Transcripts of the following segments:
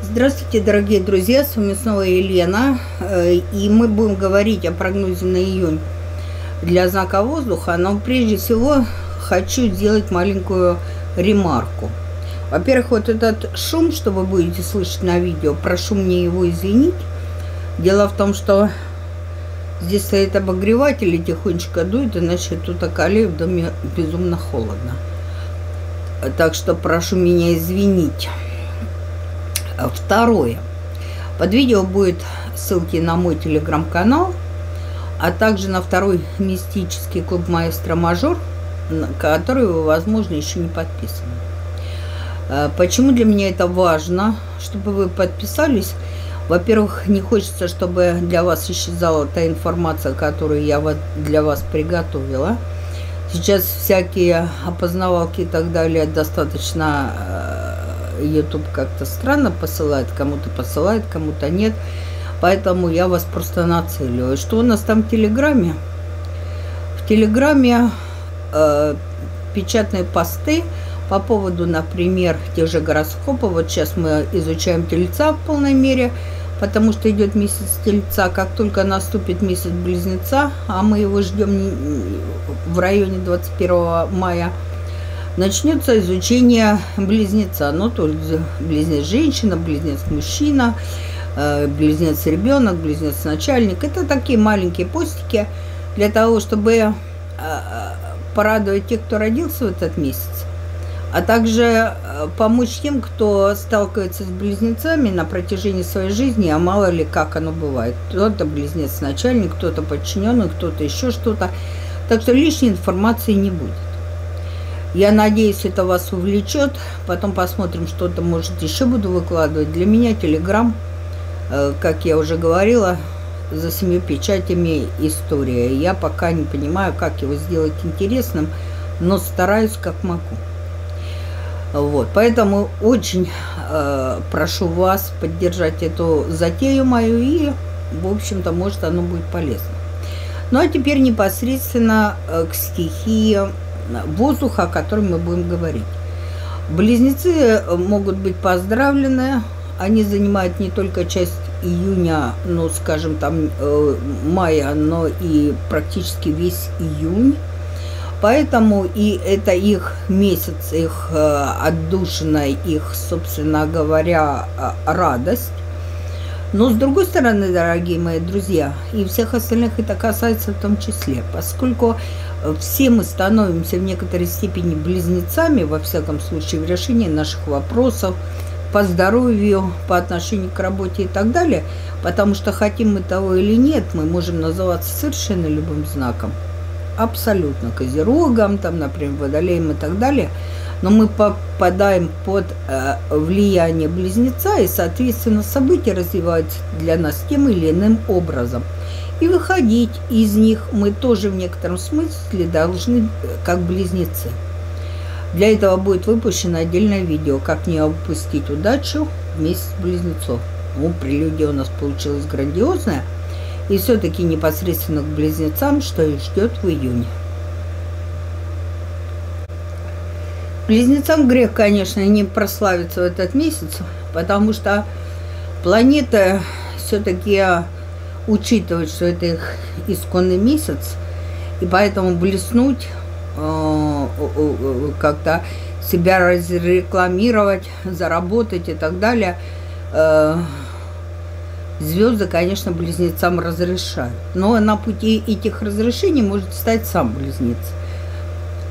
Здравствуйте, дорогие друзья, с вами снова Елена, э, и мы будем говорить о прогнозе на июнь для знака воздуха, но прежде всего хочу сделать маленькую ремарку. Во-первых, вот этот шум, что вы будете слышать на видео, прошу мне его извинить. Дело в том, что здесь стоит обогреватель и тихонечко дует, иначе тут околею в доме безумно холодно. Так что прошу меня извинить. Второе. Под видео будет ссылки на мой телеграм-канал, а также на второй мистический клуб Маэстро Мажор, который вы, возможно, еще не подписаны. Э, почему для меня это важно, чтобы вы подписались? Во-первых, не хочется, чтобы для вас исчезала та информация, которую я для вас приготовила. Сейчас всякие опознавалки и так далее достаточно э, YouTube как-то странно посылает, кому-то посылает, кому-то нет. Поэтому я вас просто нацеливаю. Что у нас там в Телеграме? В Телеграме э, печатные посты по поводу, например, тех же гороскопов. Вот сейчас мы изучаем Тельца в полной мере, потому что идет месяц Тельца. Как только наступит месяц Близнеца, а мы его ждем в районе 21 мая, начнется изучение Близнеца. Ну, то есть Близнец женщина, Близнец мужчина, э, Близнец ребенок, Близнец начальник. Это такие маленькие постики для того, чтобы э, порадовать тех, кто родился в этот месяц а также э, помочь тем, кто сталкивается с близнецами на протяжении своей жизни, а мало ли как оно бывает. Кто-то близнец начальник, кто-то подчиненный, кто-то еще что-то. Так что лишней информации не будет. Я надеюсь, это вас увлечет. Потом посмотрим, что-то, может, еще буду выкладывать. Для меня Телеграм, э, как я уже говорила, за семью печатями история. Я пока не понимаю, как его сделать интересным, но стараюсь как могу. Вот, поэтому очень э, прошу вас поддержать эту затею мою и, в общем-то, может, оно будет полезно. Ну, а теперь непосредственно э, к стихии воздуха, о которой мы будем говорить. Близнецы э, могут быть поздравлены, они занимают не только часть июня, ну, скажем, там, э, мая, но и практически весь июнь. Поэтому и это их месяц, их э, отдушина, их, собственно говоря, э, радость. Но с другой стороны, дорогие мои друзья, и всех остальных это касается в том числе, поскольку все мы становимся в некоторой степени близнецами, во всяком случае, в решении наших вопросов по здоровью, по отношению к работе и так далее, потому что хотим мы того или нет, мы можем называться совершенно любым знаком – абсолютно козерогом, там, например, водолеем и так далее, но мы попадаем под э, влияние близнеца, и, соответственно, события развиваются для нас тем или иным образом. И выходить из них мы тоже в некотором смысле должны э, как близнецы. Для этого будет выпущено отдельное видео, как не опустить удачу вместе с близнецов. Ну, прелюдия у нас получилась грандиозная – и все-таки непосредственно к близнецам, что их ждет в июне. Близнецам грех, конечно, не прославится в этот месяц, потому что планета все-таки учитывает, что это их исконный месяц, и поэтому блеснуть, э, как-то себя разрекламировать, заработать и так далее э, – Звезды, конечно, близнецам разрешают. Но на пути этих разрешений может стать сам близнец.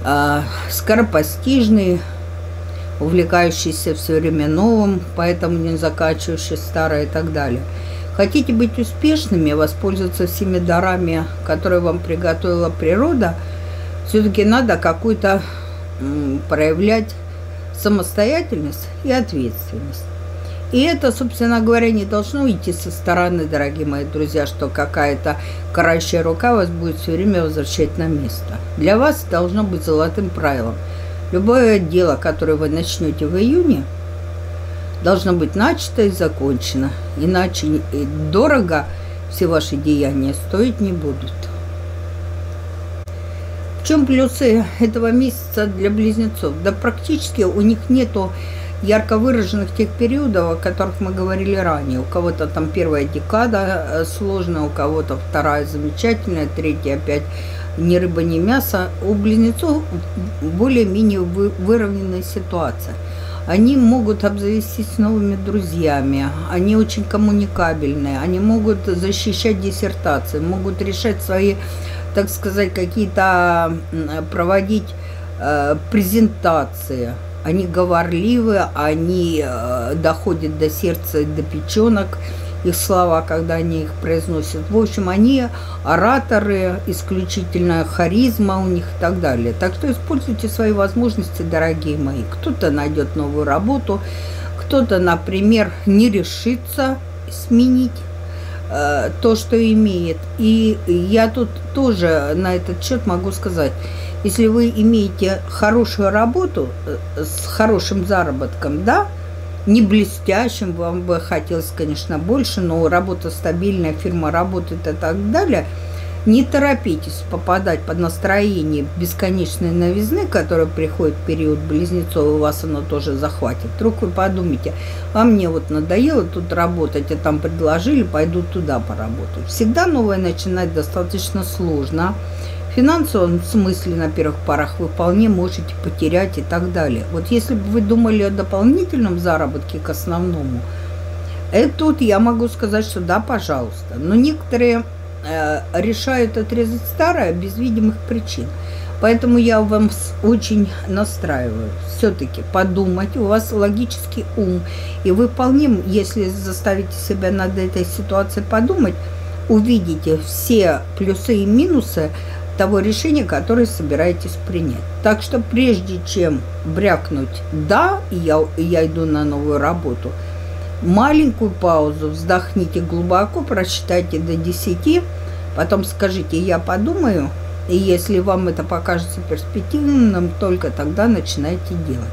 А, скоропостижный, увлекающийся все время новым, поэтому не закачивающий старое и так далее. Хотите быть успешными, воспользоваться всеми дарами, которые вам приготовила природа, все-таки надо какую-то проявлять самостоятельность и ответственность. И это, собственно говоря, не должно идти со стороны, дорогие мои друзья, что какая-то карающая рука вас будет все время возвращать на место. Для вас должно быть золотым правилом. Любое дело, которое вы начнете в июне, должно быть начато и закончено. Иначе дорого все ваши деяния стоить не будут. В чем плюсы этого месяца для близнецов? Да практически у них нету ярко выраженных тех периодов, о которых мы говорили ранее. У кого-то там первая декада э, сложная, у кого-то вторая замечательная, третья опять ни рыба, ни мясо. У близнецов более-менее выровненная ситуация. Они могут обзавестись новыми друзьями, они очень коммуникабельные, они могут защищать диссертации, могут решать свои, так сказать, какие-то проводить э, презентации. Они говорливы, они э, доходят до сердца до печенок их слова, когда они их произносят. В общем, они ораторы, исключительная харизма у них и так далее. Так что используйте свои возможности, дорогие мои. Кто-то найдет новую работу, кто-то, например, не решится сменить то, что имеет. И я тут тоже на этот счет могу сказать, если вы имеете хорошую работу э, с хорошим заработком, да, не блестящим, вам бы хотелось, конечно, больше, но работа стабильная, фирма работает и так далее. Не торопитесь попадать под настроение бесконечной новизны, которая приходит в период близнецов, и вас оно тоже захватит. Вдруг вы подумайте, а мне вот надоело тут работать, а там предложили, пойду туда поработаю. Всегда новое начинать достаточно сложно финансовом смысле на первых порах вы вполне можете потерять и так далее. Вот если бы вы думали о дополнительном заработке к основному, это тут я могу сказать, что да, пожалуйста. Но некоторые решают отрезать старое без видимых причин. Поэтому я вам очень настраиваю все-таки подумать, у вас логический ум, и вы вполне, если заставите себя над этой ситуацией подумать, увидите все плюсы и минусы того решения, которое собираетесь принять. Так что прежде чем брякнуть «да», я, я иду на новую работу, маленькую паузу, вздохните глубоко, просчитайте до 10, потом скажите «я подумаю», и если вам это покажется перспективным, только тогда начинайте делать.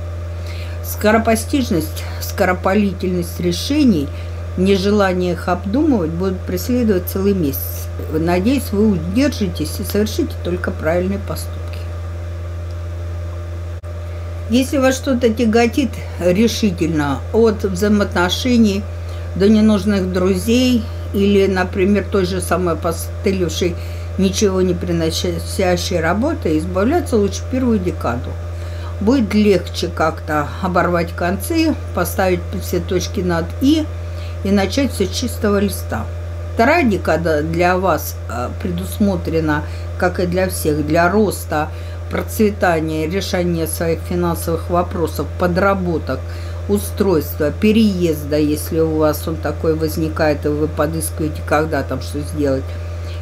Скоропостижность, скоропалительность решений, нежелание их обдумывать будут преследовать целый месяц. Надеюсь, вы удержитесь и совершите только правильные поступки. Если вас что-то тяготит решительно от взаимоотношений до ненужных друзей или, например, той же самой постылившей, ничего не приносящей работы, избавляться лучше первую декаду. Будет легче как-то оборвать концы, поставить все точки над «и» и начать все с чистого листа. Вторая декада для вас э, предусмотрена, как и для всех, для роста, процветания, решения своих финансовых вопросов, подработок, устройства, переезда, если у вас он такой возникает, и вы подыскиваете, когда там что сделать.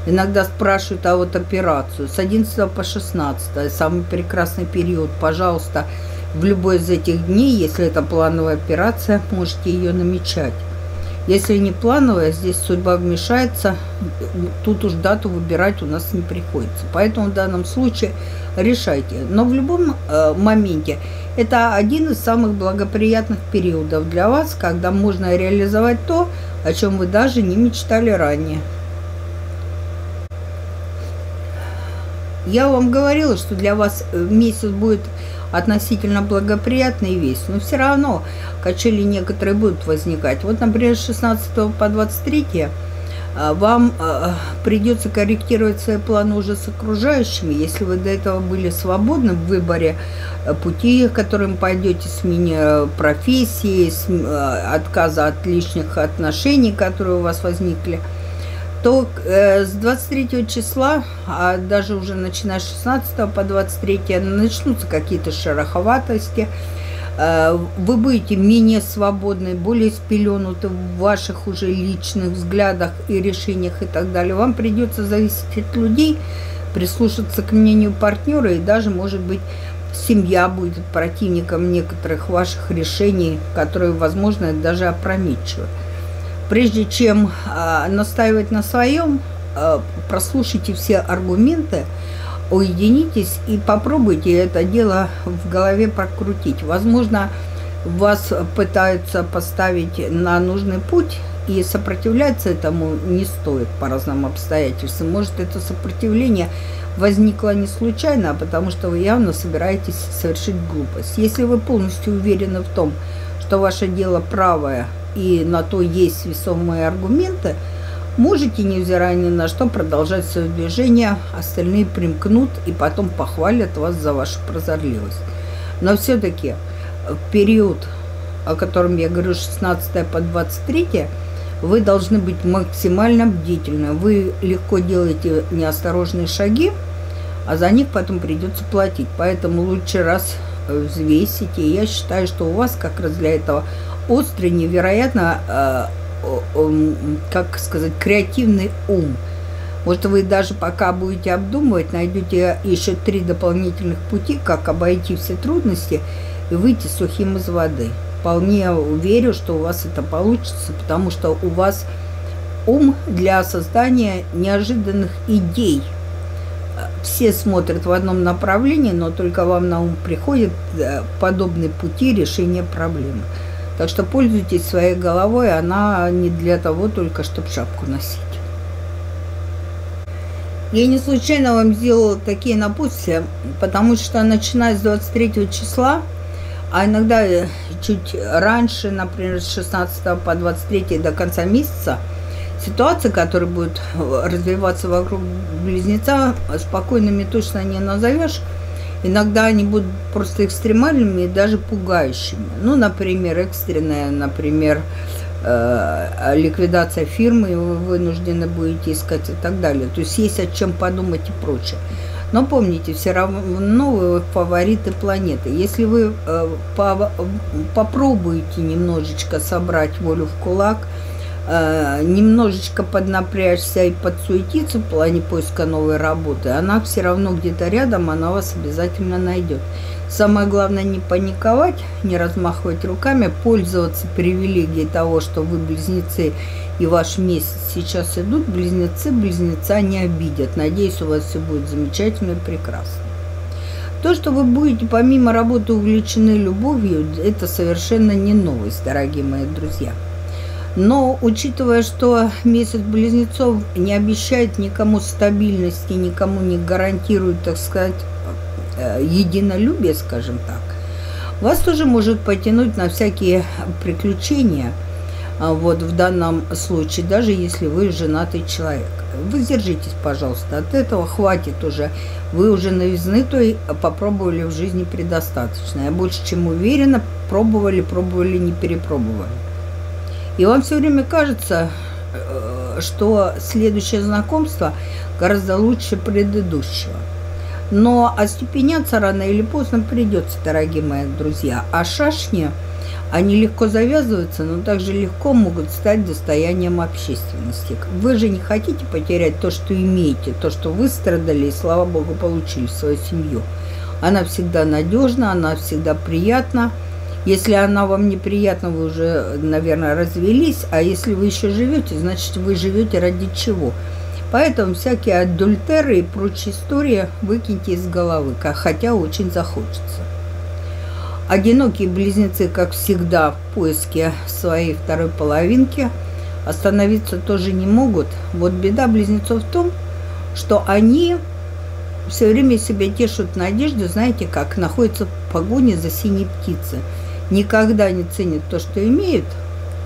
Иногда спрашивают, а вот операцию с 11 по 16, самый прекрасный период, пожалуйста, в любой из этих дней, если это плановая операция, можете ее намечать. Если не плановая, здесь судьба вмешается, тут уж дату выбирать у нас не приходится. Поэтому в данном случае решайте. Но в любом э, моменте это один из самых благоприятных периодов для вас, когда можно реализовать то, о чем вы даже не мечтали ранее. Я вам говорила, что для вас месяц будет относительно благоприятный весь, но все равно качели некоторые будут возникать. Вот, например, с 16 по 23 а, вам а, придется корректировать свои планы уже с окружающими. Если вы до этого были свободны в выборе э, пути, которым пойдете, смене профессии, отказа от лишних отношений, которые у вас возникли – то э, с 23 числа, а даже уже начиная с 16 по 23 начнутся какие-то шероховатости, э, вы будете менее свободны, более спеленуты в ваших уже личных взглядах и решениях и так далее. Вам придется зависеть от людей, прислушаться к мнению партнера и даже, может быть, семья будет противником некоторых ваших решений, которые, возможно, даже опрометчивы прежде чем э, настаивать на своем, э, прослушайте все аргументы, уединитесь и попробуйте это дело в голове прокрутить. Возможно, вас пытаются поставить на нужный путь, и сопротивляться этому не стоит по разным обстоятельствам. Может, это сопротивление возникло не случайно, а потому что вы явно собираетесь совершить глупость. Если вы полностью уверены в том, что ваше дело правое и на то есть весомые аргументы, можете, невзирая ни на что, продолжать свое движение, остальные примкнут и потом похвалят вас за вашу прозорливость. Но все-таки в период, о котором я говорю, 16 по 23, вы должны быть максимально бдительны. Вы легко делаете неосторожные шаги, а за них потом придется платить. Поэтому лучше раз взвесите. Я считаю, что у вас как раз для этого острый, невероятно, э, как сказать, креативный ум. Может, вы даже пока будете обдумывать, найдете еще три дополнительных пути, как обойти все трудности и выйти сухим из воды. Вполне верю, что у вас это получится, потому что у вас ум для создания неожиданных идей – все смотрят в одном направлении, но только вам на ум приходят э, подобные пути решения проблемы. Так что пользуйтесь своей головой, она не для того только, чтобы шапку носить. Я не случайно вам сделала такие напутствия, потому что начиная с 23 числа, а иногда чуть раньше, например, с 16 по 23 до конца месяца – ситуации, которые будут э, развиваться вокруг близнеца, спокойными точно не назовешь. Иногда они будут просто экстремальными и даже пугающими. Ну, например, экстренная, например, э, ликвидация фирмы, вы вынуждены будете искать и так далее. То есть есть о чем подумать и прочее. Но помните, все равно вы фавориты планеты. Если вы э, по, попробуете немножечко собрать волю в кулак – э, немножечко поднапрячься и подсуетиться в плане поиска новой работы, она все равно где-то рядом, она вас обязательно найдет. Самое главное не паниковать, не размахивать руками, пользоваться привилегией того, что вы близнецы и ваш месяц сейчас идут, близнецы близнеца не обидят. Надеюсь, у вас все будет замечательно и прекрасно. То, что вы будете помимо работы увлечены любовью, это совершенно не новость, дорогие мои друзья. Но учитывая, что месяц близнецов не обещает никому стабильности, никому не гарантирует, так сказать, э, единолюбие, скажем так, вас тоже может потянуть на всякие приключения, а, вот в данном случае, даже если вы женатый человек. Воздержитесь, пожалуйста, от этого хватит уже. Вы уже новизны той попробовали в жизни предостаточно. Я больше чем уверена, пробовали, пробовали, не перепробовали. И вам все время кажется, э, что следующее знакомство гораздо лучше предыдущего. Но остепеняться рано или поздно придется, дорогие мои друзья. А шашни, они легко завязываются, но также легко могут стать достоянием общественности. Вы же не хотите потерять то, что имеете, то, что вы страдали и, слава богу, получили свою семью. Она всегда надежна, она всегда приятна. Если она вам неприятна, вы уже, наверное, развелись, а если вы еще живете, значит, вы живете ради чего? Поэтому всякие адультеры и прочие истории выкиньте из головы, хотя очень захочется. Одинокие близнецы, как всегда, в поиске своей второй половинки, остановиться тоже не могут. Вот беда близнецов в том, что они все время себя тешут надежду, знаете как, находятся в погоне за синей птицей никогда не ценят то, что имеют,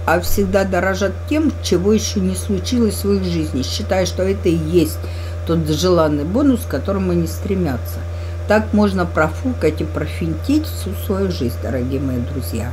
а всегда дорожат тем, чего еще не случилось в их жизни, считая, что это и есть тот желанный бонус, к которому они стремятся. Так можно профукать и профинтить всю свою жизнь, дорогие мои друзья.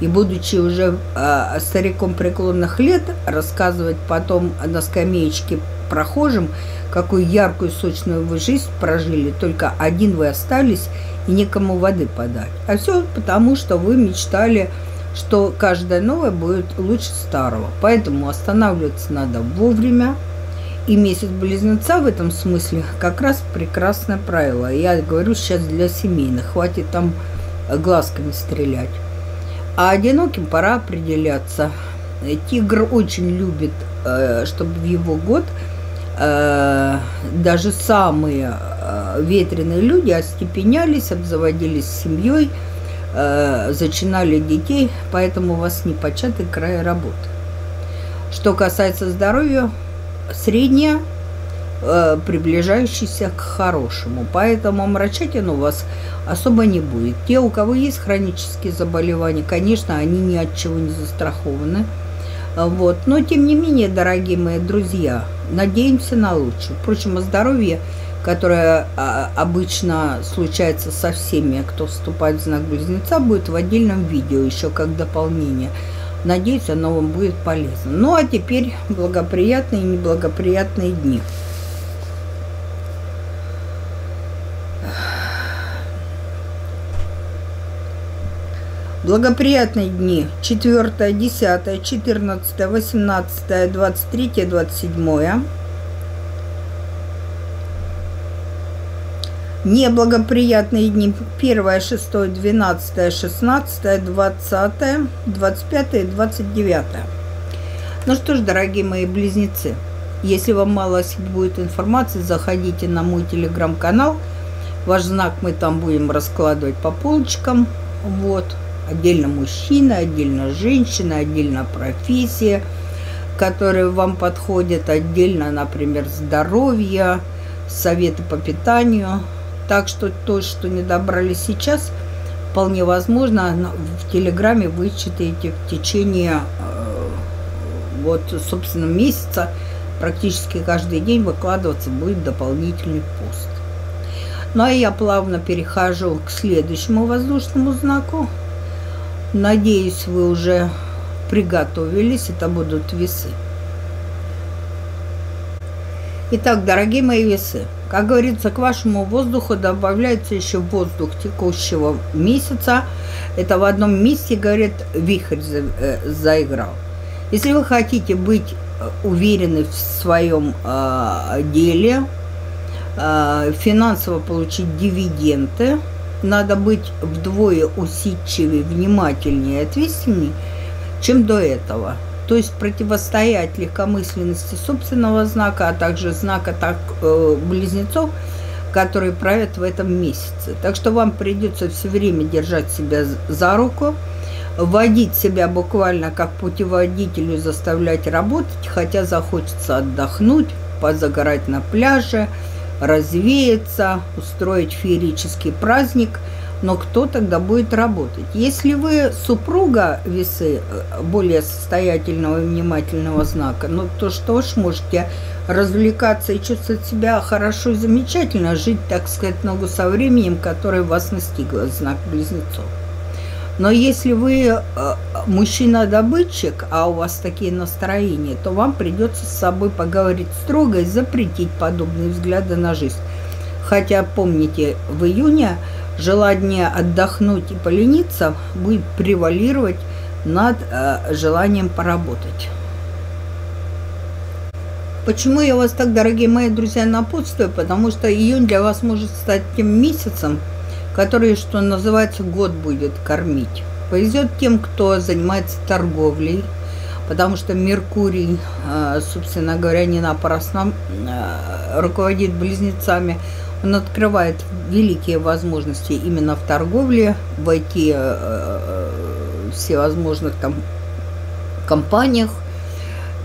И будучи уже э, стариком преклонных лет, рассказывать потом на скамеечке прохожим, какую яркую, сочную вы жизнь прожили, только один вы остались – и некому воды подать. А все потому, что вы мечтали, что каждое новое будет лучше старого. Поэтому останавливаться надо вовремя. И месяц близнеца в этом смысле как раз прекрасное правило. Я говорю сейчас для семейных. Хватит там глазками стрелять. А одиноким пора определяться. Тигр очень любит, э, чтобы в его год э, даже самые ветреные люди остепенялись, обзаводились семьей, э, зачинали детей, поэтому у вас непочатый край работы. Что касается здоровья, средняя э, приближающийся к хорошему. Поэтому омрачать оно вас особо не будет. Те, у кого есть хронические заболевания, конечно, они ни от чего не застрахованы. Вот. Но, тем не менее, дорогие мои друзья, надеемся на лучшее. Впрочем, о здоровье, которое а, обычно случается со всеми, кто вступает в знак Близнеца, будет в отдельном видео еще как дополнение. Надеюсь, оно вам будет полезно. Ну, а теперь благоприятные и неблагоприятные дни. Благоприятные дни 4, 10, 14, 18, 23, 27. Неблагоприятные дни 1, 6, 12, 16, 20, 25 и 29. Ну что ж, дорогие мои близнецы, если вам мало будет информации, заходите на мой телеграм-канал. Ваш знак мы там будем раскладывать по полочкам. Вот. Отдельно мужчина, отдельно женщина, отдельно профессия, которые вам подходят, отдельно, например, здоровье, советы по питанию. Так что то, что не добрали сейчас, вполне возможно, в Телеграме вы читаете в течение э, вот, собственно, месяца практически каждый день выкладываться будет дополнительный пост. Ну а я плавно перехожу к следующему воздушному знаку. Надеюсь, вы уже приготовились. Это будут весы. Итак, дорогие мои весы, как говорится, к вашему воздуху добавляется еще воздух текущего месяца. Это в одном месте, говорит, вихрь э, заиграл. Если вы хотите быть э, уверены в своем э, деле, э, финансово получить дивиденды, надо быть вдвое усидчивее, внимательнее и ответственнее, чем до этого. То есть противостоять легкомысленности собственного знака, а также знака так, э, близнецов, которые правят в этом месяце. Так что вам придется все время держать себя за руку, водить себя буквально как путеводителю, заставлять работать, хотя захочется отдохнуть, позагорать на пляже – развеяться, устроить феерический праздник, но кто тогда будет работать? Если вы супруга весы э, более состоятельного и внимательного знака, ну то что ж, можете развлекаться и чувствовать себя хорошо и замечательно, жить, так сказать, ногу со временем, которое вас настигло, знак близнецов. Но если вы э, мужчина-добытчик, а у вас такие настроения, то вам придется с собой поговорить строго и запретить подобные взгляды на жизнь. Хотя, помните, в июне желание отдохнуть и полениться будет превалировать над э, желанием поработать. Почему я вас так, дорогие мои друзья, напутствую? Потому что июнь для вас может стать тем месяцем, который, что называется, год будет кормить. Повезет тем, кто занимается торговлей, потому что Меркурий, а, собственно говоря, не напрасно а, руководит близнецами. Он открывает великие возможности именно в торговле, войти а, всевозможных там компаниях,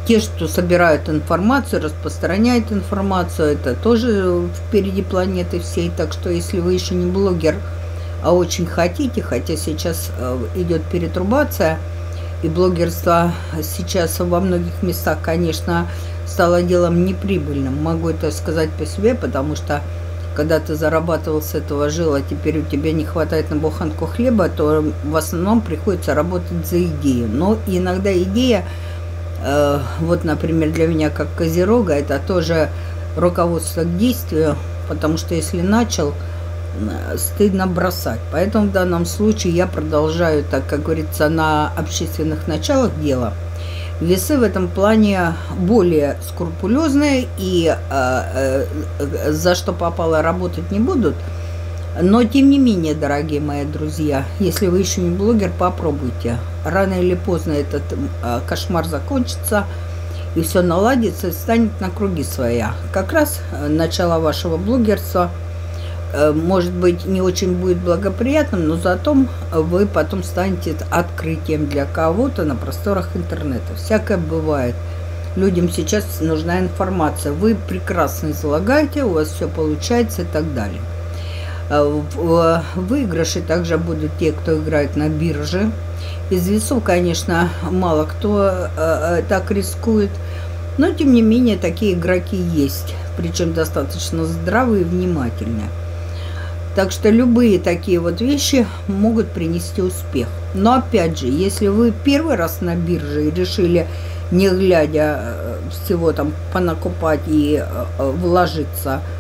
те, что собирают информацию, распространяют информацию, это тоже впереди планеты всей. Так что если вы еще не блогер, а очень хотите, хотя сейчас э, идет перетрубация, и блогерство сейчас во многих местах, конечно, стало делом неприбыльным. Могу это сказать по себе, потому что когда ты зарабатывал с этого жил, а теперь у тебя не хватает на буханку хлеба, то в основном приходится работать за идею. Но иногда идея Э, вот, например, для меня как козерога это тоже руководство к действию, потому что если начал, э, стыдно бросать. Поэтому в данном случае я продолжаю, так как говорится, на общественных началах дела. Весы в этом плане более скрупулезные и э, э, за что попало работать не будут – но, тем не менее, дорогие мои друзья, если вы еще не блогер, попробуйте. Рано или поздно этот э, кошмар закончится, и все наладится, и станет на круги своя. Как раз э, начало вашего блогерства, может быть, не очень будет благоприятным, но зато вы потом станете открытием для кого-то на просторах интернета. Всякое бывает. людям сейчас нужна информация. Вы прекрасно излагаете, у вас все получается и так далее. А, в выигрыше также будут те, кто играет на бирже. Из весов, конечно, мало кто э, э, так рискует, но тем не менее такие игроки есть, причем достаточно здравые и внимательные. Так что любые такие вот вещи могут принести успех. Но опять же, если вы первый раз на бирже и решили, не глядя э, всего там понакупать и вложиться –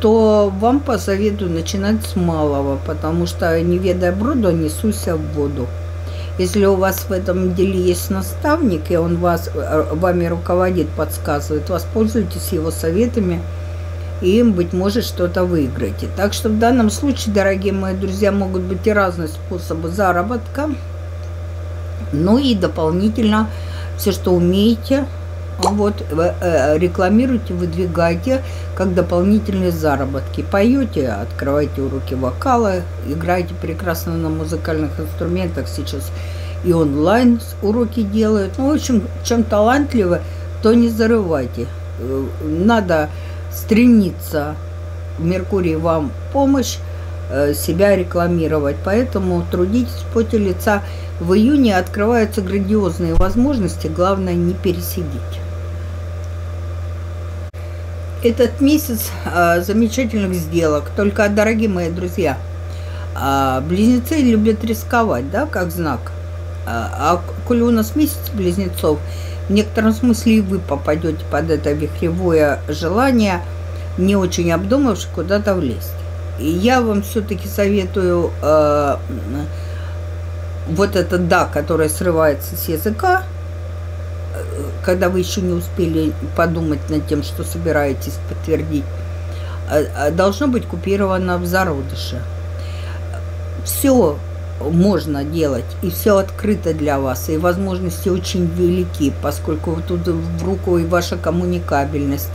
то вам посоветую начинать с малого, потому что, не ведая броду, несуся в воду. Если у вас в этом деле есть наставник, и он вас, э, вами руководит, подсказывает, воспользуйтесь его советами, и им, быть может, что-то выиграете. Так что в данном случае, дорогие мои друзья, могут быть и разные способы заработка. Ну и дополнительно все, что умеете, вот, э, рекламируйте, выдвигайте как дополнительные заработки. Поете, открывайте уроки вокала, играете прекрасно на музыкальных инструментах сейчас и онлайн уроки делают. Ну, в общем, чем талантливы, то не зарывайте. Э, надо стремиться, Меркурий вам помощь, э, себя рекламировать. Поэтому трудитесь в поте лица. В июне открываются грандиозные возможности, главное не пересидеть этот месяц а, замечательных сделок. Только, дорогие мои друзья, а, близнецы любят рисковать, да, как знак. А коли у нас месяц близнецов, в некотором смысле и вы попадете под это вихревое желание, не очень обдумавши, куда-то влезть. И я вам все-таки советую э, вот это «да», которое срывается с языка, когда вы еще не успели подумать над тем, что собираетесь подтвердить, а, а, должно быть купировано в зародыше. Все можно делать, и все открыто для вас, и возможности очень велики, поскольку тут в руку и ваша коммуникабельность,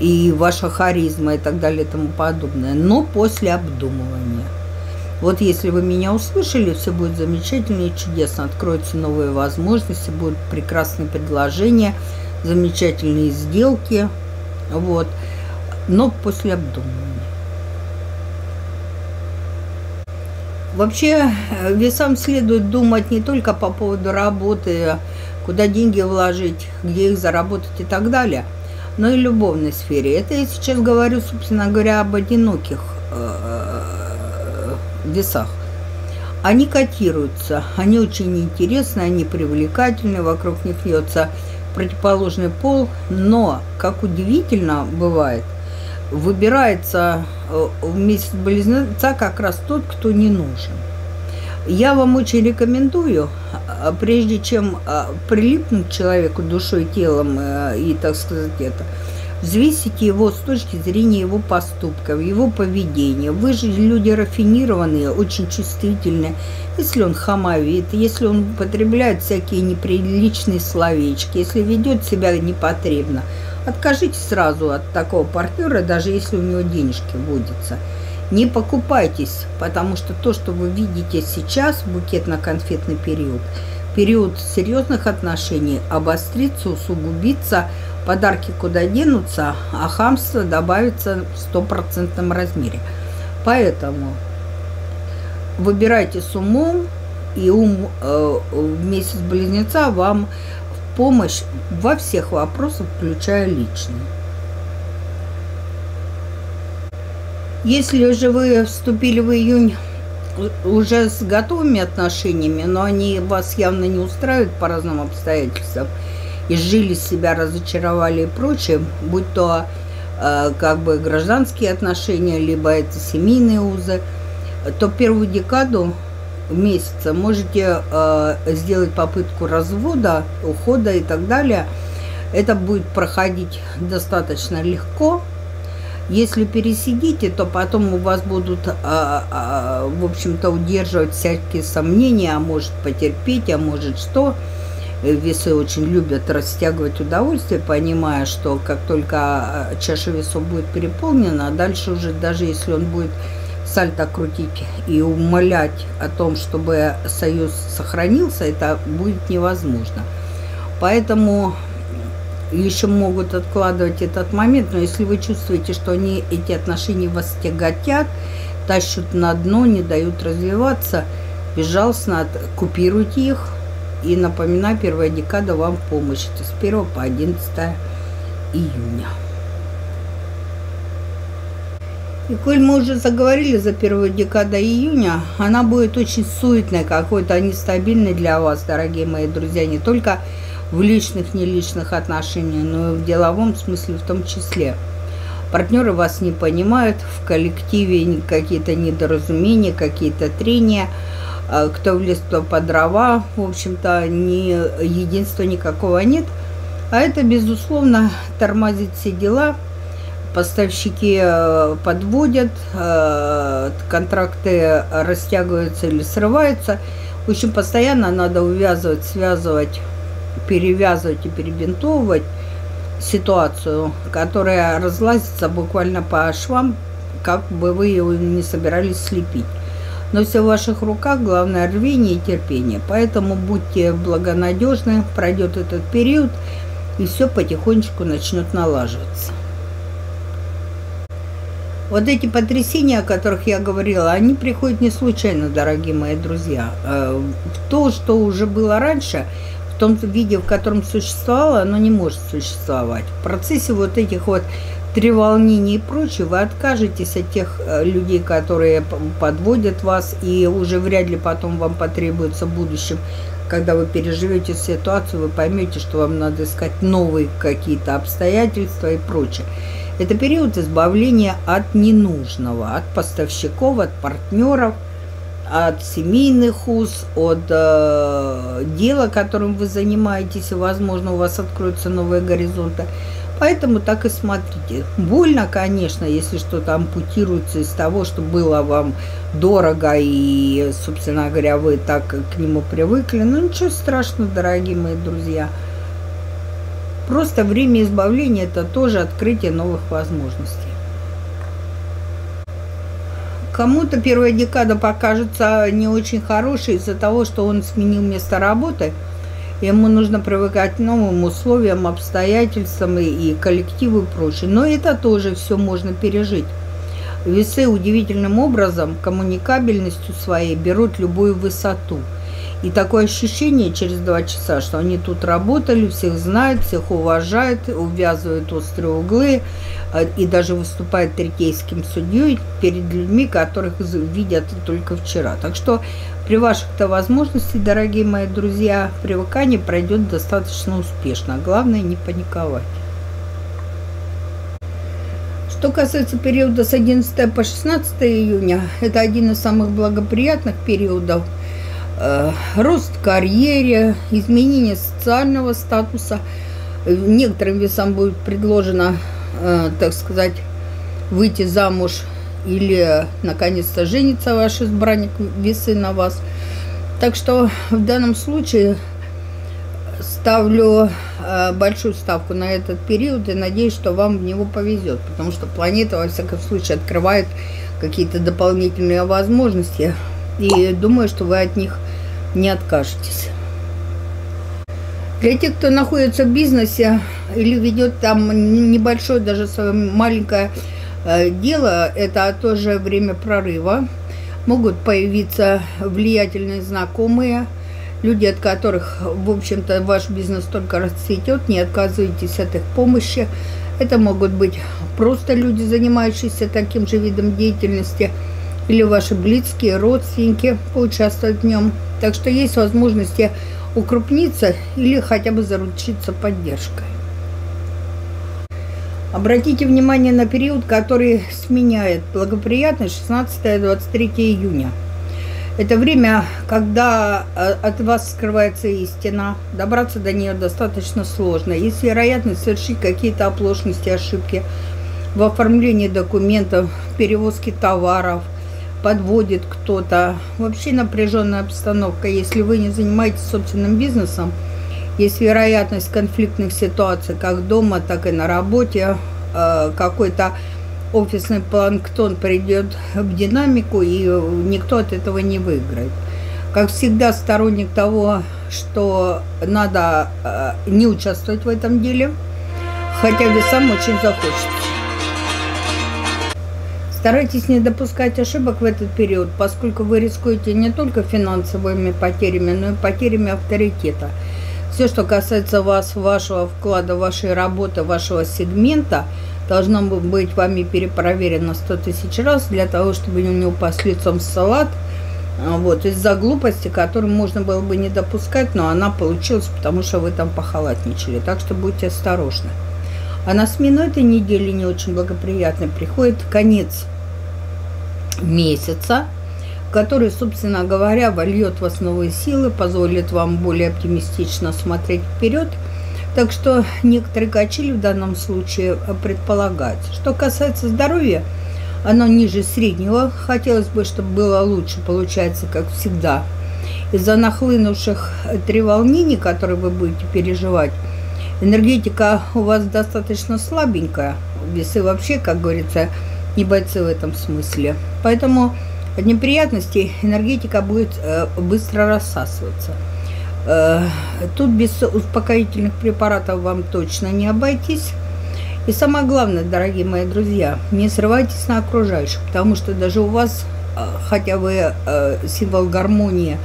и ваша харизма и так далее и тому подобное, но после обдумывания. Вот если вы меня услышали, все будет замечательно и чудесно. Откроются новые возможности, будут прекрасные предложения, замечательные сделки. Вот. Но после обдумывания. Вообще, весам следует думать не только по поводу работы, куда деньги вложить, где их заработать и так далее, но и любовной сфере. Это я сейчас говорю, собственно говоря, об одиноких э, весах. Они котируются, они очень интересны, они привлекательны, вокруг них вьется противоположный пол, но, как удивительно бывает, выбирается э, в месяц близнеца как раз тот, кто не нужен. Я вам очень рекомендую, а, прежде чем а, прилипнуть к человеку душой, телом э, и, так сказать, это – Взвесите его с точки зрения его поступков, его поведения. Вы же люди рафинированные, очень чувствительные. Если он хамовит, если он употребляет всякие неприличные словечки, если ведет себя непотребно, откажитесь сразу от такого партнера, даже если у него денежки водятся. Не покупайтесь, потому что то, что вы видите сейчас, букетно-конфетный период, период серьезных отношений, обострится, усугубится – Подарки куда денутся, а хамство добавится в стопроцентном размере. Поэтому выбирайте с умом, и ум э, в месяц близнеца вам в помощь во всех вопросах, включая личный. Если же вы вступили в июнь уже с готовыми отношениями, но они вас явно не устраивают по разным обстоятельствам – изжили себя, разочаровали и прочее, будь то э, как бы гражданские отношения, либо это семейные узы, то первую декаду месяца можете э, сделать попытку развода, ухода и так далее. Это будет проходить достаточно легко. Если пересидите, то потом у вас будут, а, а, в общем-то, удерживать всякие сомнения, а может потерпеть, а может что – весы очень любят растягивать удовольствие, понимая, что как только а, чаша весов будет переполнена, а дальше уже даже если он будет сальто крутить и умолять о том, чтобы союз сохранился, это будет невозможно. Поэтому еще могут откладывать этот момент, но если вы чувствуете, что они, эти отношения вас тяготят, тащат на дно, не дают развиваться, безжалостно купируйте их. И напоминаю, первая декада вам помощь. Это с 1 по 11 июня. И коль мы уже заговорили за первую декаду июня, она будет очень суетной, какой-то нестабильной для вас, дорогие мои друзья, не только в личных, не личных отношениях, но и в деловом смысле в том числе. Партнеры вас не понимают, в коллективе какие-то недоразумения, какие-то трения, а кто влез, кто по дрова, в общем-то, ни единства никакого нет. А это, безусловно, тормозит все дела – поставщики э, подводят, э, контракты растягиваются или срываются. В общем, постоянно надо увязывать, связывать, перевязывать и перебинтовывать ситуацию, которая разлазится буквально по швам, как бы вы ее не собирались слепить. Но все в ваших руках, главное рвение и терпение. Поэтому будьте благонадежны, пройдет этот период, и все потихонечку начнет налаживаться. Вот эти потрясения, о которых я говорила, они приходят не случайно, дорогие мои друзья. Э, то, что уже было раньше, в том виде, в котором существовало, оно не может существовать. В процессе вот этих вот треволнений и прочего вы откажетесь от тех э, людей, которые подводят вас, и уже вряд ли потом вам потребуется в будущем когда вы переживете ситуацию, вы поймете, что вам надо искать новые какие-то обстоятельства и прочее. Это период избавления от ненужного, от поставщиков, от партнеров, от семейных уз, от э, дела, которым вы занимаетесь, и, возможно, у вас откроются новые горизонты. Поэтому так и смотрите. Больно, конечно, если что-то ампутируется из того, что было вам дорого, и, собственно говоря, вы так к нему привыкли. Но ничего страшного, дорогие мои друзья. Просто время избавления – это тоже открытие новых возможностей. Кому-то первая декада покажется не очень хорошей из-за того, что он сменил место работы. Ему нужно привыкать к новым условиям, обстоятельствам и, коллективу и прочее. Но это тоже все можно пережить. Весы удивительным образом, коммуникабельностью своей берут любую высоту – и такое ощущение через два часа, что они тут работали, всех знают, всех уважают, увязывают острые углы э, и даже выступают третейским судьей перед людьми, которых видят только вчера. Так что при ваших-то возможностях, дорогие мои друзья, привыкание пройдет достаточно успешно. Главное не паниковать. Что касается периода с 11 по 16 июня, это один из самых благоприятных периодов – Э, рост в карьере, изменение социального статуса. Некоторым весам будет предложено, э, так сказать, выйти замуж или наконец-то женится ваш избранник, весы на вас. Так что в данном случае ставлю э, большую ставку на этот период и надеюсь, что вам в него повезет, потому что планета, во всяком случае, открывает какие-то дополнительные возможности. И думаю, что вы от них не откажетесь. Для тех, кто находится в бизнесе или ведет там небольшое, даже свое маленькое э, дело, это тоже время прорыва. Могут появиться влиятельные знакомые, люди, от которых, в общем-то, ваш бизнес только расцветет, не отказывайтесь от их помощи. Это могут быть просто люди, занимающиеся таким же видом деятельности – или ваши близкие, родственники поучаствовать в нем. Так что есть возможности укрупниться или хотя бы заручиться поддержкой. Обратите внимание на период, который сменяет благоприятный 16-23 июня. Это время, когда э, от вас скрывается истина, добраться до нее достаточно сложно. Есть вероятность совершить какие-то оплошности, ошибки в оформлении документов, перевозке товаров – подводит кто-то. Вообще напряженная обстановка. Если вы не занимаетесь собственным бизнесом, есть вероятность конфликтных ситуаций как дома, так и на работе. Э, какой-то офисный планктон придет в динамику, и никто от этого не выиграет. Как всегда, сторонник того, что надо э, не участвовать в этом деле – хотя весам очень захочется. Старайтесь не допускать ошибок в этот период, поскольку вы рискуете не только финансовыми потерями, но и потерями авторитета. Все, что касается вас, вашего вклада, вашей работы, вашего сегмента, должно быть вами перепроверено 100 тысяч раз для того, чтобы не упасть лицом в салат. А, вот, из-за глупости, которую можно было бы не допускать, но она получилась, потому что вы там похолодничали. Так что будьте осторожны. А на смену этой недели не очень благоприятной приходит конец месяца, который, собственно говоря, вольет в новые силы, позволит вам более оптимистично смотреть вперед. Так что некоторые качели в данном случае предполагаются. Что касается здоровья, оно ниже среднего. Хотелось бы, чтобы было лучше, получается, как всегда. Из-за нахлынувших треволнений, которые вы будете переживать, энергетика у вас достаточно слабенькая. Весы вообще, как говорится, не бойцы в этом смысле. Поэтому от неприятностей энергетика будет э, быстро рассасываться. Э, тут без успокоительных препаратов вам точно не обойтись. И самое главное, дорогие мои друзья, не срывайтесь на окружающих, потому что даже у вас, э, хотя вы э, символ гармонии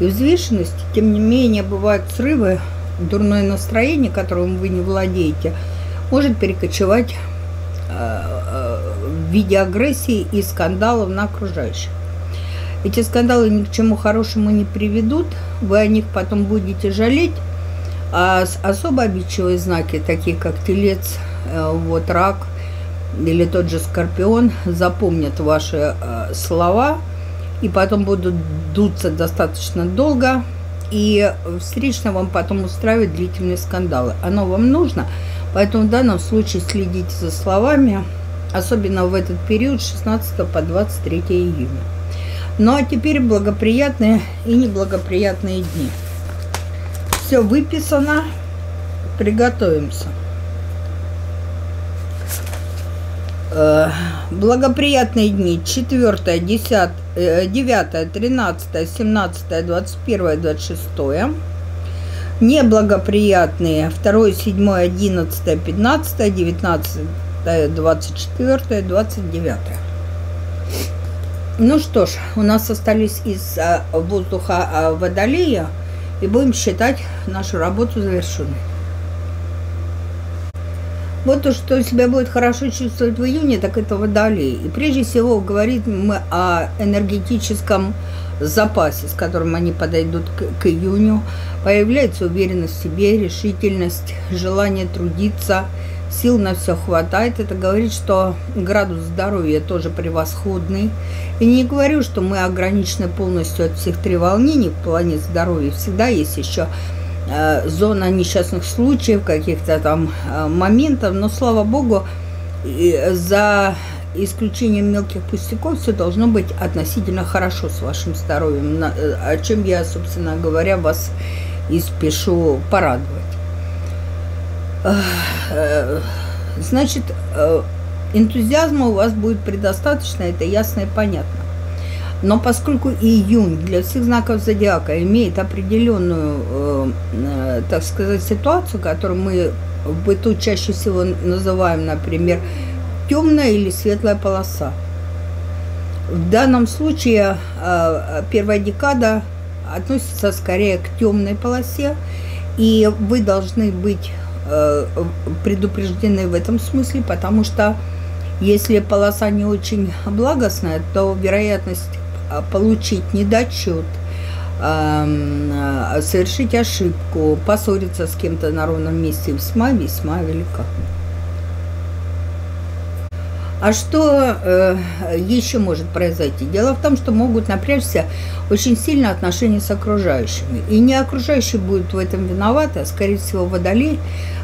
и взвешенности, тем не менее бывают срывы, дурное настроение, которым вы не владеете, может перекочевать э, э, виде агрессии и скандалов на окружающих. Эти скандалы ни к чему хорошему не приведут, вы о них потом будете жалеть, а особо обидчивые знаки, такие как телец, э, вот рак или тот же скорпион, запомнят ваши э, слова и потом будут дуться достаточно долго, и встречно вам потом устраивать длительные скандалы. Оно вам нужно, поэтому в данном случае следите за словами, особенно в этот период с 16 по 23 июня. Ну а теперь благоприятные и неблагоприятные дни. Все выписано, приготовимся. Э, благоприятные дни 4, 10, 9, 13, 17, 21, 26. Неблагоприятные 2, 7, 11, 15, 19, 24, 29. Ну что ж, у нас остались из а, воздуха а, водолея, и будем считать нашу работу завершенной. Вот то, что себя будет хорошо чувствовать в июне, так это водолей. И прежде всего говорит мы о энергетическом запасе, с которым они подойдут к, к июню. Появляется уверенность в себе, решительность, желание трудиться – сил на все хватает. Это говорит, что градус здоровья тоже превосходный. И не говорю, что мы ограничены полностью от всех треволнений в плане здоровья. Всегда есть еще э, зона несчастных случаев, каких-то там э, моментов. Но, слава богу, за исключением мелких пустяков все должно быть относительно хорошо с вашим здоровьем, э, о чем я, собственно говоря, вас и спешу порадовать. Э, значит, э, энтузиазма у вас будет предостаточно, это ясно и понятно. Но поскольку июнь для всех знаков зодиака имеет определенную, э, так сказать, ситуацию, которую мы в быту чаще всего называем, например, темная или светлая полоса. В данном случае первая декада относится скорее к темной полосе, и вы должны быть предупреждены в этом смысле, потому что если полоса не очень благостная, то вероятность а, получить недочет, эм, э, совершить ошибку, поссориться с кем-то на ровном месте весьма-весьма велика. А что э, еще может произойти? Дело в том, что могут напрячься очень сильно отношения с окружающими. И не окружающие будут в этом виноваты, а скорее всего водолей,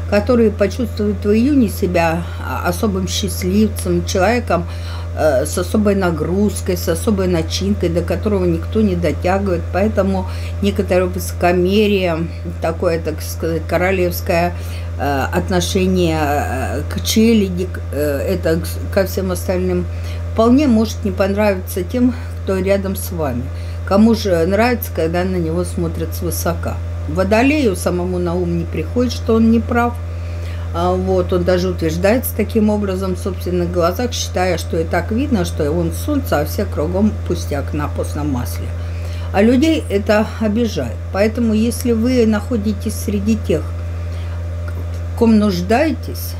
который почувствует в июне себя особым счастливцем, человеком с особой нагрузкой, с особой начинкой, до которого никто не дотягивает. Поэтому некоторое высокомерие, такое, так сказать, королевское Э, отношение э, к челяди, э, это ко всем остальным, вполне может не понравиться тем, кто рядом с вами. Кому же нравится, когда на него смотрят свысока. Водолею самому на ум не приходит, что он не прав. А, вот, он даже утверждается таким образом в собственных глазах, считая, что и так видно, что он солнце, а все кругом пустяк на постном масле. А людей это обижает. Поэтому, если вы находитесь среди тех, ком нуждаетесь,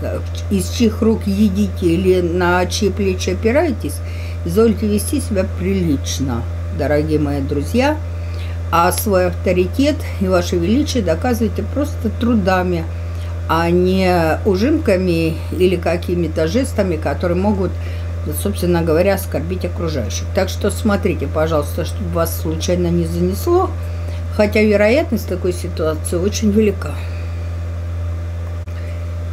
э, из чьих рук едите или на чьи плечи опираетесь, извольте вести себя прилично, дорогие мои друзья. А свой авторитет и ваше величие доказывайте просто трудами – а не ужимками или какими-то жестами, которые могут, собственно говоря, оскорбить окружающих. Так что смотрите, пожалуйста, чтобы вас случайно не занесло, хотя вероятность такой ситуации очень велика.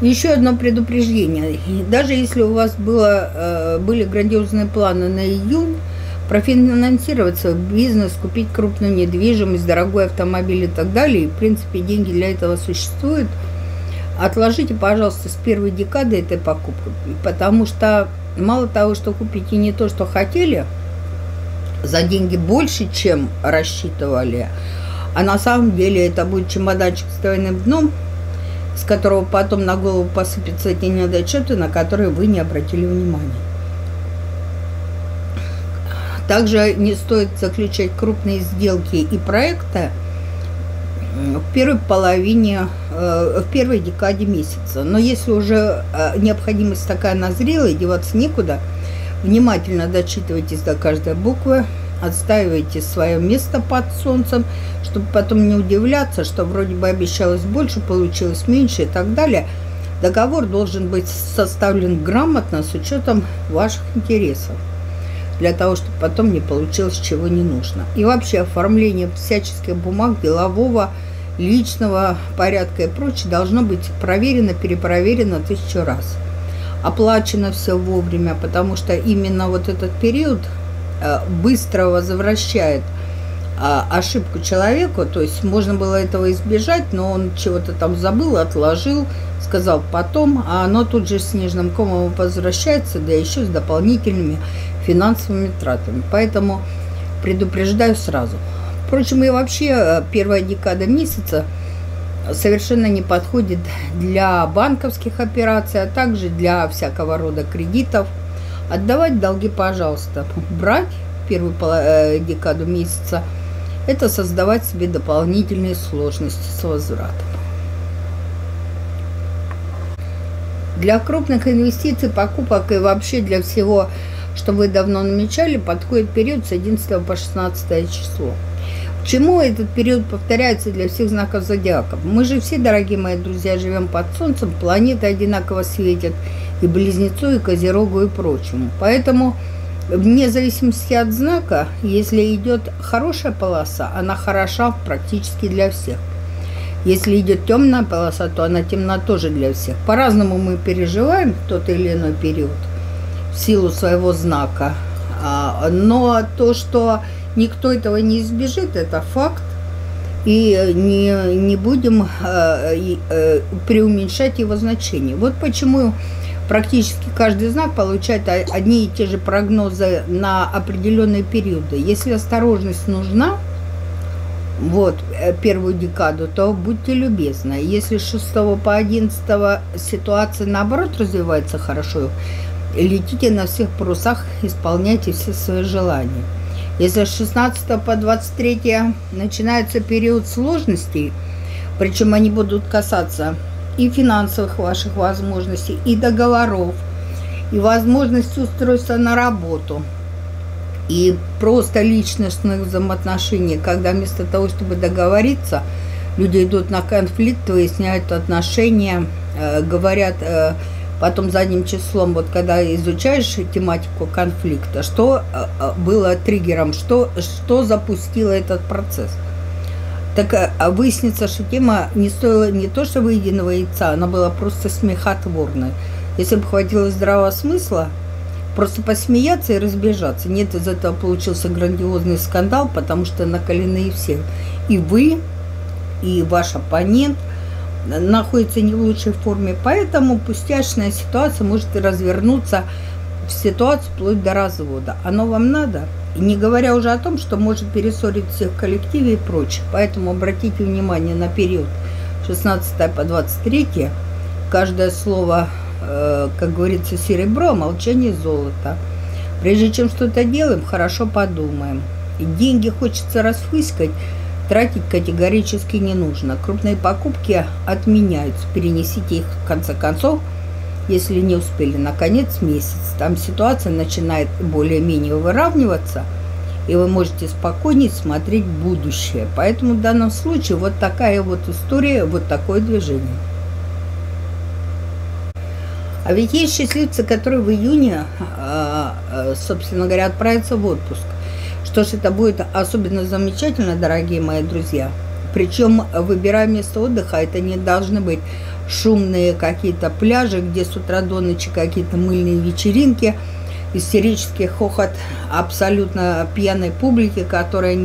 Еще одно предупреждение. Даже если у вас было, э, были грандиозные планы на июнь, профинансировать свой бизнес, купить крупную недвижимость, дорогой автомобиль и так далее, и, в принципе, деньги для этого существуют – отложите, пожалуйста, с первой декады этой покупки, потому что мало того, что купите не то, что хотели, за деньги больше, чем рассчитывали, а на самом деле это будет чемоданчик с двойным дном, с которого потом на голову посыпятся эти недочеты, на которые вы не обратили внимания. Также не стоит заключать крупные сделки и проекты – в первой половине, э, в первой декаде месяца. Но если уже э, необходимость такая назрела и деваться некуда, внимательно дочитывайтесь до каждой буквы, отстаивайте свое место под солнцем, чтобы потом не удивляться, что вроде бы обещалось больше, получилось меньше и так далее. Договор должен быть составлен грамотно с учетом ваших интересов для того, чтобы потом не получилось чего не нужно. И вообще оформление всяческих бумаг делового, личного порядка и прочее должно быть проверено, перепроверено тысячу раз. Оплачено все вовремя, потому что именно вот этот период э, быстро возвращает а, ошибку человеку, то есть можно было этого избежать, но он чего-то там забыл, отложил, сказал потом, а оно тут же снежным комом возвращается, да еще с дополнительными финансовыми тратами. Поэтому предупреждаю сразу. Впрочем, и вообще э, первая декада месяца совершенно не подходит для банковских операций, а также для всякого рода кредитов. Отдавать долги, пожалуйста. Брать первую э, декаду месяца – это создавать себе дополнительные сложности с возвратом. Для крупных инвестиций, покупок и вообще для всего что вы давно намечали, подходит период с 11 по 16 число. Почему этот период повторяется для всех знаков зодиака? Мы же все, дорогие мои друзья, живем под Солнцем, планеты одинаково светят и Близнецу, и Козерогу, и прочему. Поэтому, вне зависимости от знака, если идет хорошая полоса, она хороша практически для всех. Если идет темная полоса, то она темна тоже для всех. По-разному мы переживаем тот или иной период в силу своего знака. А, но то, что никто этого не избежит, это факт. И не, не будем э, э, преуменьшать его значение. Вот почему практически каждый знак получает одни и те же прогнозы на определенные периоды. Если осторожность нужна, вот, э, первую декаду, то будьте любезны. Если с 6 по 11 ситуация наоборот развивается хорошо, летите на всех парусах, исполняйте все свои желания. Если с 16 по 23 начинается период сложностей, причем они будут касаться и финансовых ваших возможностей, и договоров, и возможности устроиться на работу, и просто личностных взаимоотношений, когда вместо того, чтобы договориться, люди идут на конфликт, выясняют отношения, э, говорят, э, потом задним числом, вот когда изучаешь тематику конфликта, что э, э, было триггером, что, что запустило этот процесс. Так э, а выяснится, что тема не стоила не то, что выеденного яйца, она была просто смехотворной. Если бы хватило здравого смысла, просто посмеяться и разбежаться. Нет, из этого получился грандиозный скандал, потому что накалены и все. И вы, и ваш оппонент – находится не в лучшей форме. Поэтому пустячная ситуация может развернуться в ситуацию вплоть до развода. Оно вам надо? Не говоря уже о том, что может перессорить всех в коллективе и прочее. Поэтому обратите внимание на период 16 по 23 каждое слово, э, как говорится, серебро, а молчание золото. Прежде чем что-то делаем, хорошо подумаем. И деньги хочется расфыскать, тратить категорически не нужно. Крупные покупки отменяются. Перенесите их в конце концов, если не успели, на конец месяца. Там ситуация начинает более-менее выравниваться, и вы можете спокойнее смотреть будущее. Поэтому в данном случае вот такая вот история, вот такое движение. А ведь есть счастливцы, которые в июне, а, а, собственно говоря, отправятся в отпуск. Что ж, это будет особенно замечательно, дорогие мои друзья. Причем, выбирая место отдыха, это не должны быть шумные какие-то пляжи, где с утра до ночи какие-то мыльные вечеринки, истерический хохот абсолютно пьяной публики, которая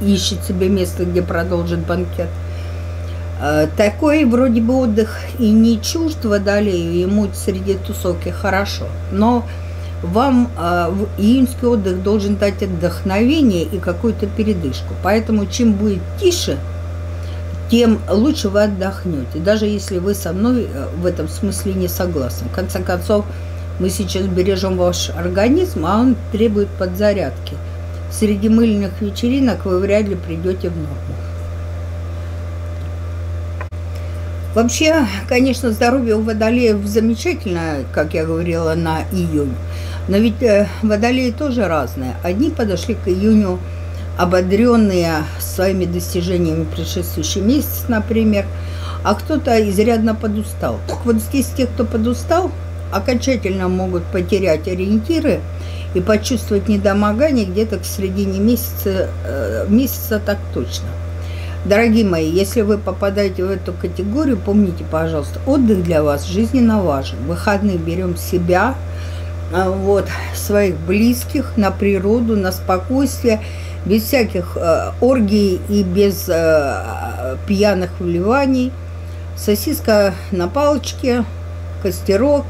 ищет себе место, где продолжит банкет – Э, такой вроде бы отдых и не чужд водолею, ему среди тусовки хорошо. Но вам э, июньский отдых должен дать вдохновение и какую-то передышку. Поэтому чем будет тише, тем лучше вы отдохнете. Даже если вы со мной э, в этом смысле не согласны. В конце концов, мы сейчас бережем ваш организм, а он требует подзарядки. Среди мыльных вечеринок вы вряд ли придете в норму. Вообще, конечно, здоровье у водолеев замечательное, как я говорила, на июнь. Но ведь э, водолеи тоже разные. Одни подошли к июню ободренные своими достижениями предшествующий месяц, например, а кто-то изрядно подустал. Так вот здесь те, кто подустал, окончательно могут потерять ориентиры и почувствовать недомогание где-то к середине месяца, э, месяца так точно. Дорогие мои, если вы попадаете в эту категорию, помните, пожалуйста, отдых для вас жизненно важен. Выходные берем себя, а, вот, своих близких, на природу, на спокойствие, без всяких э, оргий и без э, пьяных вливаний. Сосиска на палочке, костерок,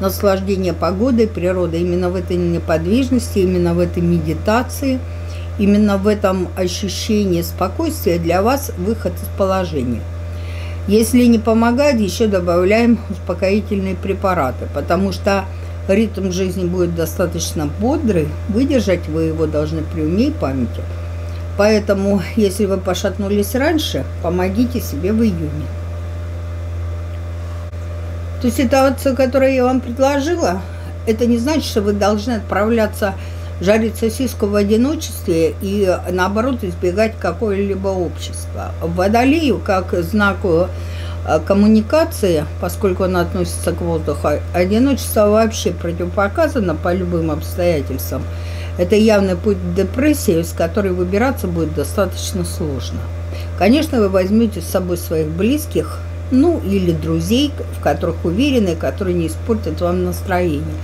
наслаждение погодой, природой. Именно в этой неподвижности, именно в этой медитации – Именно в этом ощущении спокойствия для вас выход из положения. Если не помогает, еще добавляем успокоительные препараты, потому что ритм жизни будет достаточно бодрый, выдержать вы его должны при уме и памяти. Поэтому, если вы пошатнулись раньше, помогите себе в июне. Ту ситуацию, которую я вам предложила, это не значит, что вы должны отправляться жарить сосиску в одиночестве и, наоборот, избегать какое-либо общества. Водолею, как знаку э, коммуникации, поскольку он относится к воздуху, одиночество вообще противопоказано по любым обстоятельствам. Это явный путь депрессии, с которой выбираться будет достаточно сложно. Конечно, вы возьмете с собой своих близких, ну или друзей, в которых уверены, которые не испортят вам настроение –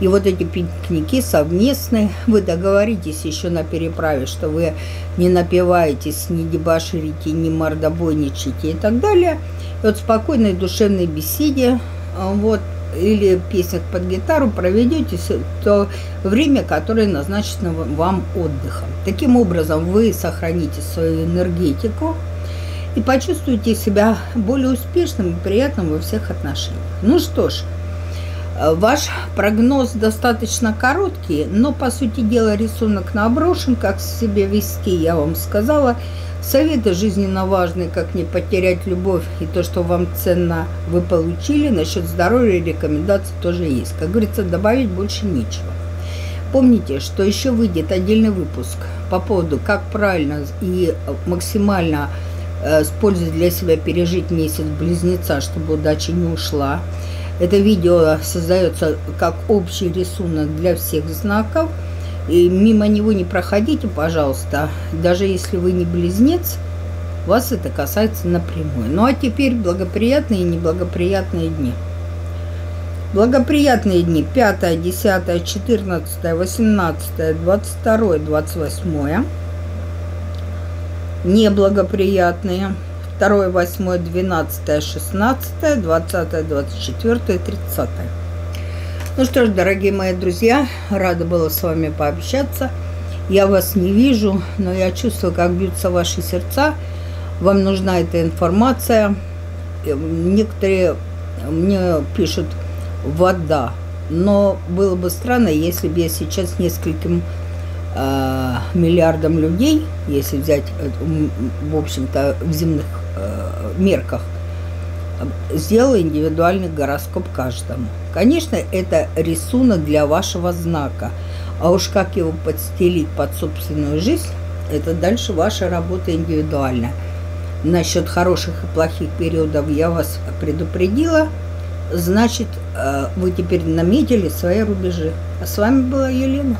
и вот эти пикники совместные, вы договоритесь еще на переправе, что вы не напиваетесь, не дебоширите, не мордобойничаете и так далее. И вот спокойной душевной беседе, а, вот, или песнях под гитару проведете то время, которое назначено вам отдыхом. Таким образом, вы сохраните свою энергетику и почувствуете себя более успешным и приятным во всех отношениях. Ну что ж, ваш прогноз достаточно короткий, но, по сути дела, рисунок наброшен, как себе вести, я вам сказала. Советы жизненно важные, как не потерять любовь и то, что вам ценно, вы получили. Насчет здоровья рекомендации тоже есть. Как говорится, добавить больше нечего. Помните, что еще выйдет отдельный выпуск по поводу, как правильно и максимально э, с пользой для себя пережить месяц близнеца, чтобы удача не ушла. Это видео создается как общий рисунок для всех знаков. И мимо него не проходите, пожалуйста. Даже если вы не близнец, вас это касается напрямую. Ну а теперь благоприятные и неблагоприятные дни. Благоприятные дни 5, 10, 14, 18, 22, 28. Неблагоприятные 2, 8, 12, 16, 20, 24, 30. Ну что ж, дорогие мои друзья, рада была с вами пообщаться. Я вас не вижу, но я чувствую, как бьются ваши сердца. Вам нужна эта информация. Некоторые мне пишут вода. Но было бы странно, если бы я сейчас нескольким э, миллиардам людей, если взять, э, в общем-то, в земных э, мерках, сделала индивидуальный гороскоп каждому. Конечно, это рисунок для вашего знака. А уж как его подстелить под собственную жизнь, это дальше ваша работа индивидуальная. Насчет хороших и плохих периодов я вас предупредила. Значит, э, вы теперь наметили свои рубежи. А с вами была Елена.